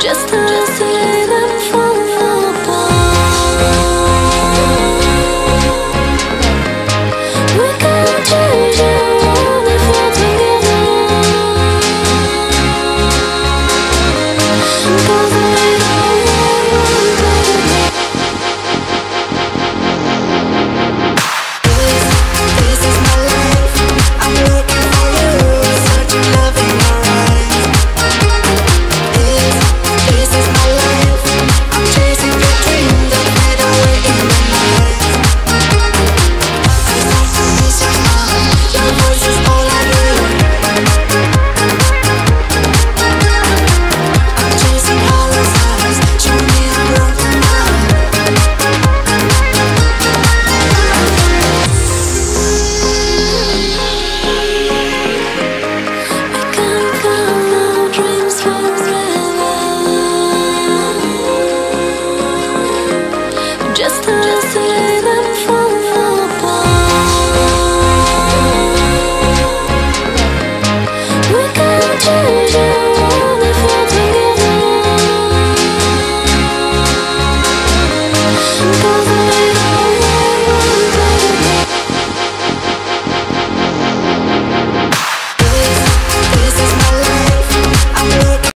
just to, just to